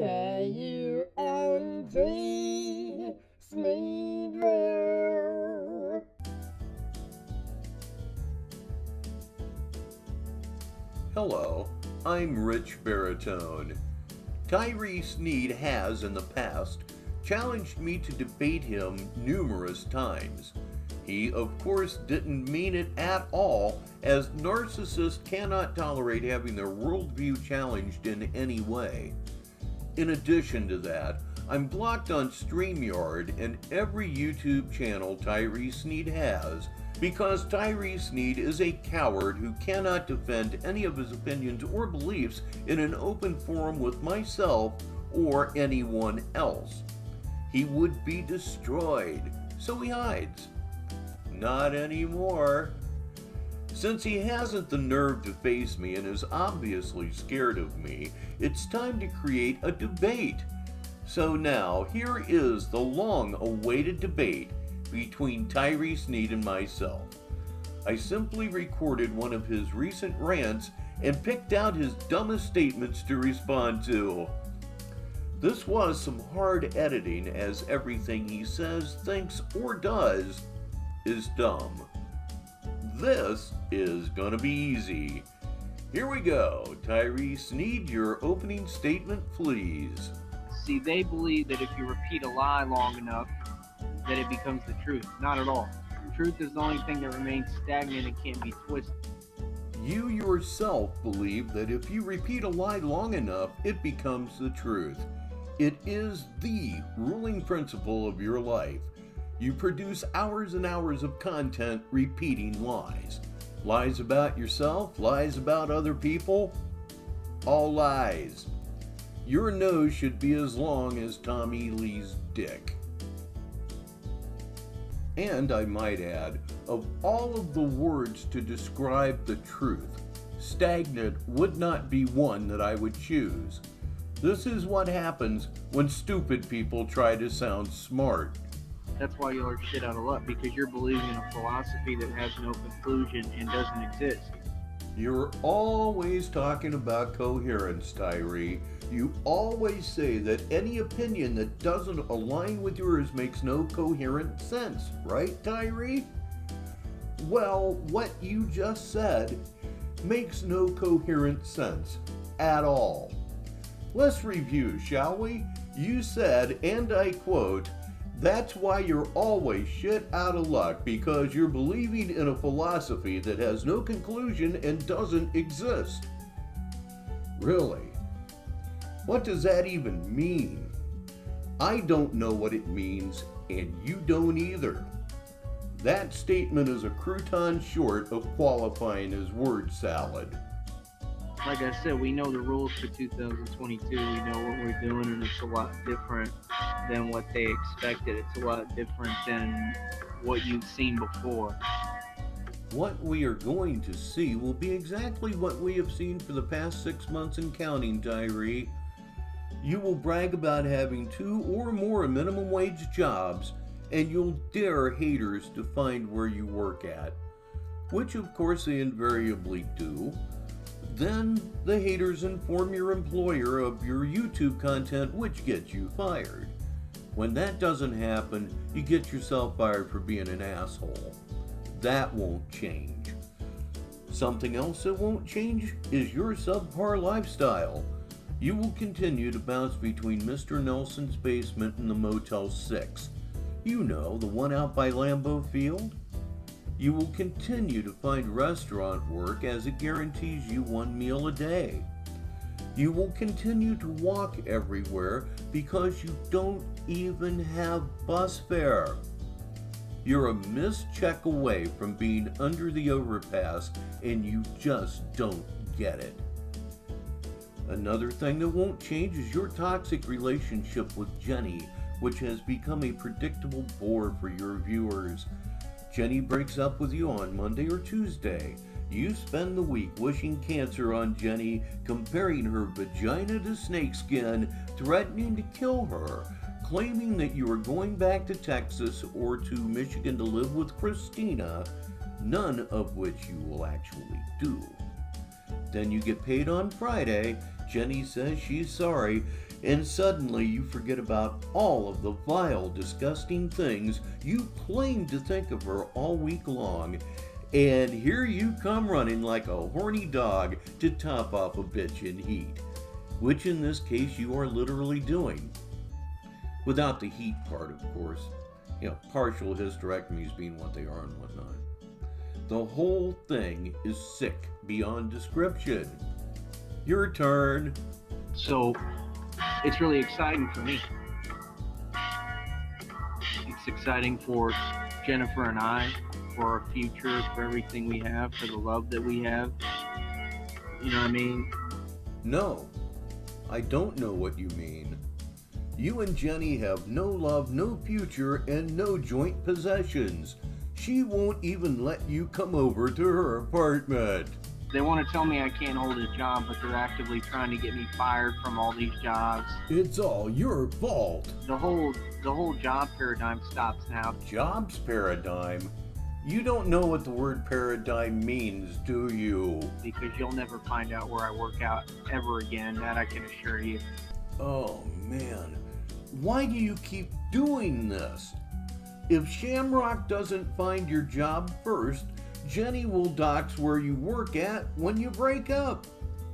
K-U-N-D. Hello, I'm Rich Baritone. Tyree Sneed has, in the past, challenged me to debate him numerous times. He, of course, didn't mean it at all, as narcissists cannot tolerate having their worldview challenged in any way. In addition to that, I'm blocked on StreamYard and every YouTube channel Tyree Sneed has because Tyree Sneed is a coward who cannot defend any of his opinions or beliefs in an open forum with myself or anyone else. He would be destroyed, so he hides. Not anymore. Since he hasn't the nerve to face me and is obviously scared of me, it's time to create a debate. So now, here is the long awaited debate between Tyree Sneed and myself. I simply recorded one of his recent rants and picked out his dumbest statements to respond to. This was some hard editing, as everything he says, thinks, or does is dumb. This is gonna be easy. Here we go. Tyree Sneed, your opening statement, please. See, they believe that if you repeat a lie long enough, that it becomes the truth. Not at all. Truth is the only thing that remains stagnant and can't be twisted. You yourself believe that if you repeat a lie long enough, it becomes the truth. It is the ruling principle of your life. You produce hours and hours of content repeating lies. Lies about yourself, lies about other people, all lies. Your nose should be as long as Tommy Lee's dick. And I might add, of all of the words to describe the truth, stagnant would not be one that I would choose. This is what happens when stupid people try to sound smart. That's why you are shit out of luck because you're believing in a philosophy that has no conclusion and doesn't exist. You're always talking about coherence, Tyree. You always say that any opinion that doesn't align with yours makes no coherent sense, right, Tyree? Well, what you just said makes no coherent sense at all. Let's review, shall we? You said, and I quote, that's why you're always shit out of luck because you're believing in a philosophy that has no conclusion and doesn't exist. Really? What does that even mean? I don't know what it means, and you don't either. That statement is a crouton short of qualifying as word salad like I said, we know the rules for 2022. We know what we're doing, and it's a lot different than what they expected. It's a lot different than what you've seen before. What we are going to see will be exactly what we have seen for the past six months and counting, Tyree. You will brag about having two or more minimum wage jobs, and you'll dare haters to find where you work at, which of course they invariably do. Then the haters inform your employer of your YouTube content, which gets you fired. When that doesn't happen, you get yourself fired for being an asshole. That won't change. Something else that won't change is your subpar lifestyle. You will continue to bounce between Mr. Nelson's basement and the Motel 6. You know, the one out by Lambeau Field? You will continue to find restaurant work as it guarantees you one meal a day. You will continue to walk everywhere because you don't even have bus fare. You're a missed check away from being under the overpass and you just don't get it. Another thing that won't change is your toxic relationship with Jenny, which has become a predictable bore for your viewers. Jenny breaks up with you on Monday or Tuesday. You spend the week wishing cancer on Jenny, comparing her vagina to snakeskin, threatening to kill her, claiming that you are going back to Texas or to Michigan to live with Christina, none of which you will actually do. Then you get paid on Friday, Jenny says she's sorry, and suddenly you forget about all of the vile, disgusting things you claimed to think of her all week long. And here you come running like a horny dog to top off a bitch in heat, which in this case you are literally doing. Without the heat part, of course. You know, partial hysterectomies being what they are and whatnot. The whole thing is sick beyond description. Your turn. So it's really exciting for me. It's exciting for Jennifer and I, for our future, for everything we have, for the love that we have. You know what I mean? No, I don't know what you mean. You and Jenny have no love, no future, and no joint possessions. She won't even let you come over to her apartment. They want to tell me I can't hold a job, but they're actively trying to get me fired from all these jobs. It's all your fault. The whole the whole job paradigm stops now. Jobs paradigm? You don't know what the word paradigm means, do you? Because you'll never find out where I work out ever again, that I can assure you. Oh man, why do you keep doing this? If Shamrock doesn't find your job first, Jenny will dox where you work at when you break up,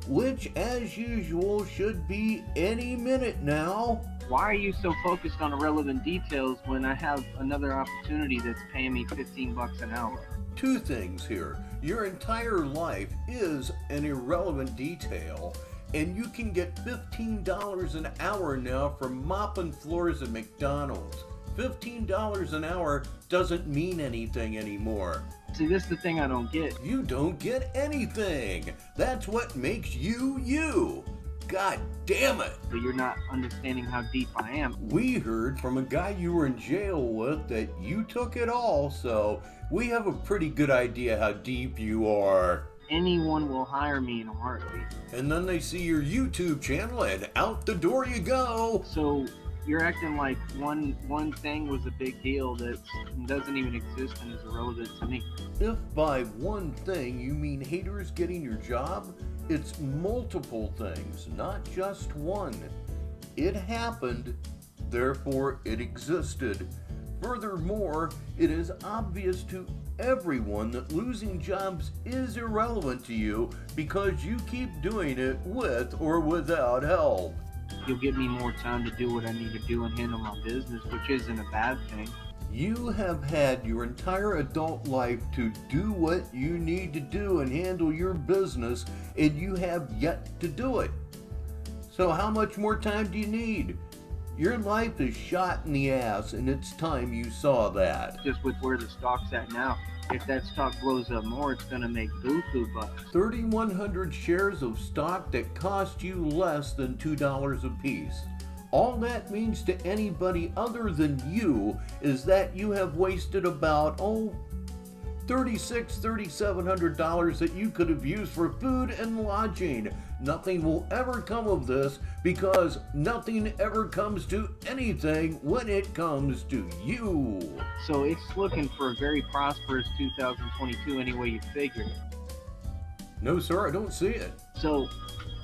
which, as usual, should be any minute now. Why are you so focused on irrelevant details when I have another opportunity that's paying me 15 bucks an hour? Two things here. Your entire life is an irrelevant detail, and you can get $15 an hour now for mopping floors at McDonald's. $15 an hour doesn't mean anything anymore. See, this is the thing I don't get. You don't get anything. That's what makes you you. God damn it. But you're not understanding how deep I am. We heard from a guy you were in jail with that you took it all, so we have a pretty good idea how deep you are. Anyone will hire me in a heartbeat. And then they see your YouTube channel and out the door you go. So you're acting like one one thing was a big deal that doesn't even exist and is irrelevant to me. If by one thing you mean haters getting your job, it's multiple things, not just one. It happened, therefore it existed. Furthermore, it is obvious to everyone that losing jobs is irrelevant to you because you keep doing it with or without help. You'll give me more time to do what I need to do and handle my business, which isn't a bad thing. You have had your entire adult life to do what you need to do and handle your business, and you have yet to do it. So, how much more time do you need? Your life is shot in the ass, and it's time you saw that. Just with where the stock's at now, if that stock blows up more, it's going to make buku bucks. 3,100 shares of stock that cost you less than $2 a piece. All that means to anybody other than you is that you have wasted about, oh, $3,600, $3,700 that you could have used for food and lodging. Nothing will ever come of this because nothing ever comes to anything when it comes to you. So it's looking for a very prosperous 2022 any way you figure it. No, sir, I don't see it. So,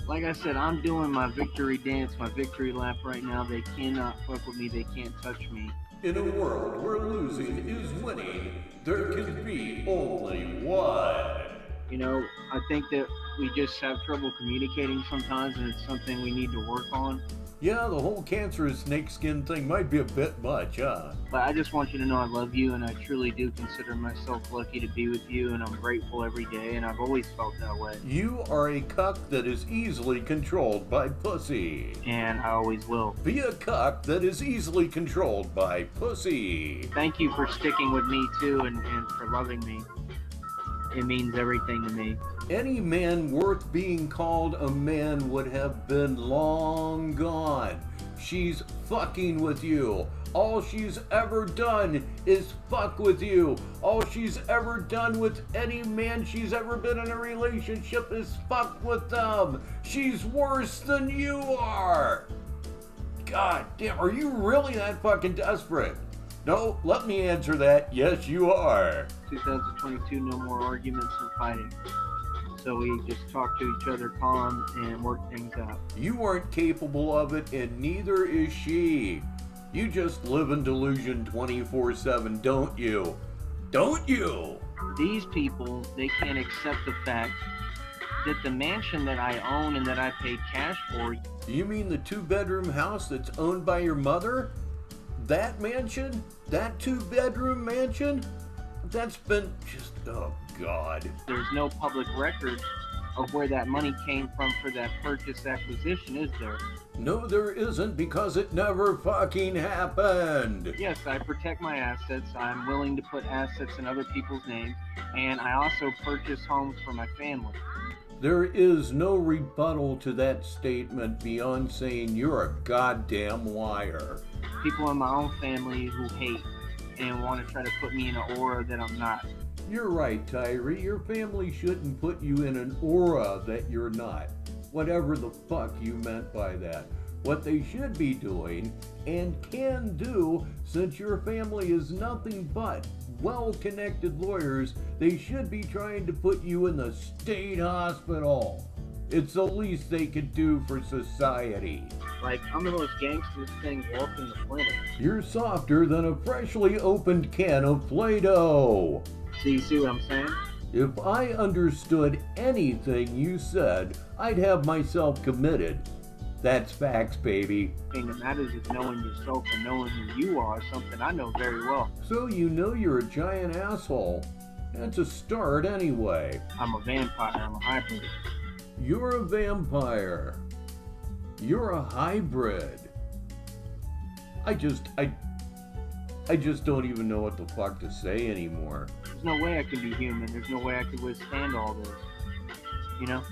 like I said, I'm doing my victory dance, my victory lap right now. They cannot fuck with me. They can't touch me. In a world where losing is winning, there can be only one. You know, I think that we just have trouble communicating sometimes, and it's something we need to work on. Yeah, the whole cancerous snakeskin thing might be a bit much, huh? But I just want you to know I love you, and I truly do consider myself lucky to be with you, and I'm grateful every day, and I've always felt that way. You are a cuck that is easily controlled by pussy. And I always will. Be a cuck that is easily controlled by pussy. Thank you for sticking with me, too, and, and for loving me. It means everything to me. Any man worth being called a man would have been long gone. She's fucking with you. All she's ever done is fuck with you. All she's ever done with any man she's ever been in a relationship is fuck with them. She's worse than you are. God damn, are you really that fucking desperate? No, let me answer that. Yes, you are. 2022, no more arguments or fighting. So we just talked to each other calm and worked things out. You weren't capable of it, and neither is she. You just live in delusion 24 7, don't you? Don't you? These people, they can't accept the fact that the mansion that I own and that I paid cash for. You mean the two bedroom house that's owned by your mother? That mansion? That two bedroom mansion? That's been just, oh God. There's no public record of where that money came from for that purchase acquisition, is there? No, there isn't because it never fucking happened. Yes, I protect my assets. I'm willing to put assets in other people's names, and I also purchase homes for my family. There is no rebuttal to that statement beyond saying you're a goddamn liar. People in my own family who hate and want to try to put me in an aura that I'm not. You're right, Tyree. Your family shouldn't put you in an aura that you're not. Whatever the fuck you meant by that. What they should be doing and can do, since your family is nothing but well connected lawyers, they should be trying to put you in the state hospital. It's the least they could do for society. Like, I'm the most gangster thing walking the planet. You're softer than a freshly opened can of Play Doh. So you see what I'm saying? If I understood anything you said, I'd have myself committed. That's facts, baby. The thing that matters is knowing yourself and knowing who you are, something I know very well. So you know you're a giant asshole. That's a start anyway. I'm a vampire, I'm a hybrid. You're a vampire. You're a hybrid. I just I I just don't even know what the fuck to say anymore. There's no way I can be human. There's no way I could withstand all this. You know?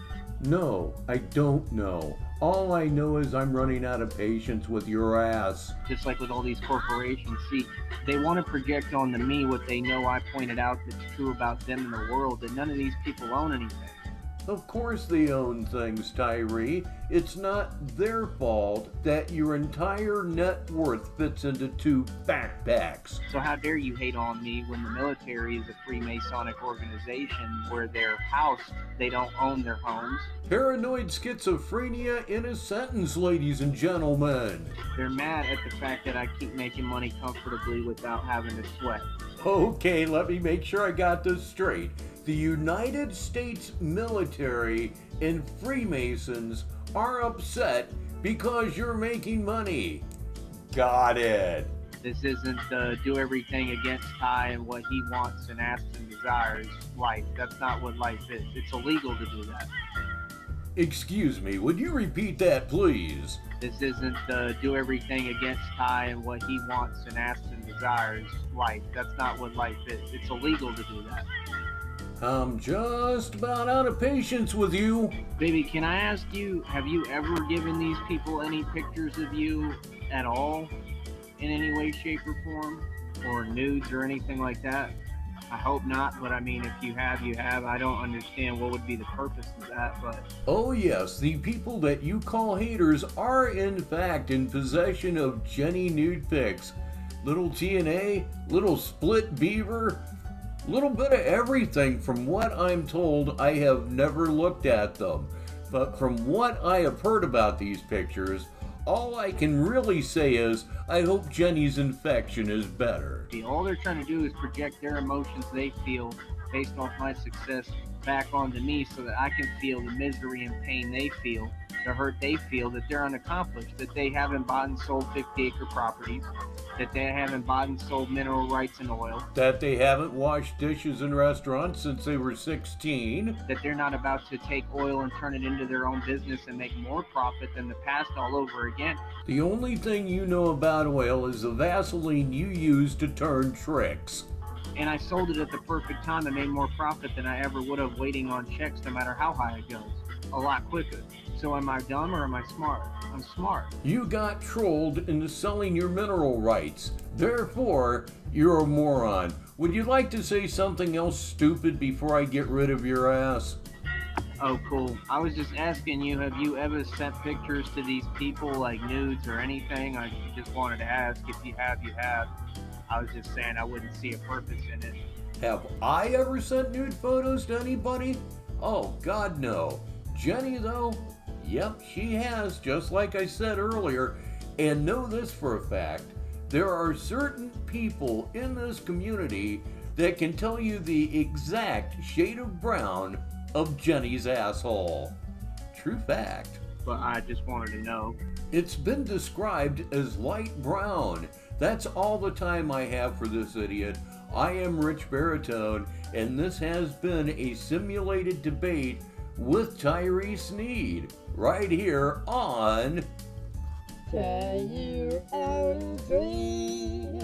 No, I don't know. All I know is I'm running out of patience with your ass. Just like with all these corporations, see, they want to project onto me what they know I pointed out that's true about them in the world, that none of these people own anything. Of course they own things, Tyree. It's not their fault that your entire net worth fits into two backpacks. So how dare you hate on me when the military is a Freemasonic organization where they're housed, they don't own their homes. Paranoid schizophrenia in a sentence, ladies and gentlemen. They're mad at the fact that I keep making money comfortably without having to sweat. Okay, let me make sure I got this straight. The United States military and Freemasons are upset because you're making money. Got it. This isn't the do everything against Ty and what he wants and asks and desires life. That's not what life is. It's illegal to do that. Excuse me, would you repeat that, please? This isn't the do everything against Ty and what he wants and asks and desires life. That's not what life is. It's illegal to do that. I'm just about out of patience with you. Baby, can I ask you, have you ever given these people any pictures of you at all? In any way, shape, or form? Or nudes or anything like that? I hope not, but I mean, if you have, you have. I don't understand what would be the purpose of that, but. Oh, yes, the people that you call haters are, in fact, in possession of Jenny nude pics. Little TNA, little split beaver, little bit of everything from what I'm told. I have never looked at them. But from what I have heard about these pictures, all I can really say is I hope Jenny's infection is better. All they're trying to do is project their emotions they feel based off my success back onto me so that I can feel the misery and pain they feel, the hurt they feel that they're unaccomplished, that they haven't bought and sold 50 acre properties, that they haven't bought and sold mineral rights and oil, That they haven't washed dishes in restaurants since they were 16. that they're not about to take oil and turn it into their own business and make more profit than the past all over again. The only thing you know about oil is the Vaseline you use to turn tricks. And I sold it at the perfect time and made more profit than I ever would have waiting on checks no matter how high it goes. A lot quicker. So am I dumb or am I smart? I'm smart. You got trolled into selling your mineral rights. Therefore, you're a moron. Would you like to say something else stupid before I get rid of your ass? Oh, cool. I was just asking you, have you ever sent pictures to these people, like nudes or anything? I just wanted to ask. If you have, you have. I was just saying I wouldn't see a purpose in it. Have I ever sent nude photos to anybody? Oh, God, no. Jenny, though, yep, she has, just like I said earlier. And know this for a fact there are certain people in this community that can tell you the exact shade of brown of Jenny's asshole. True fact. But I just wanted to know. It's been described as light brown. That's all the time I have for this idiot. I am Rich Baritone, and this has been a simulated debate with Tyree Sneed, right here on. Tell you and dream,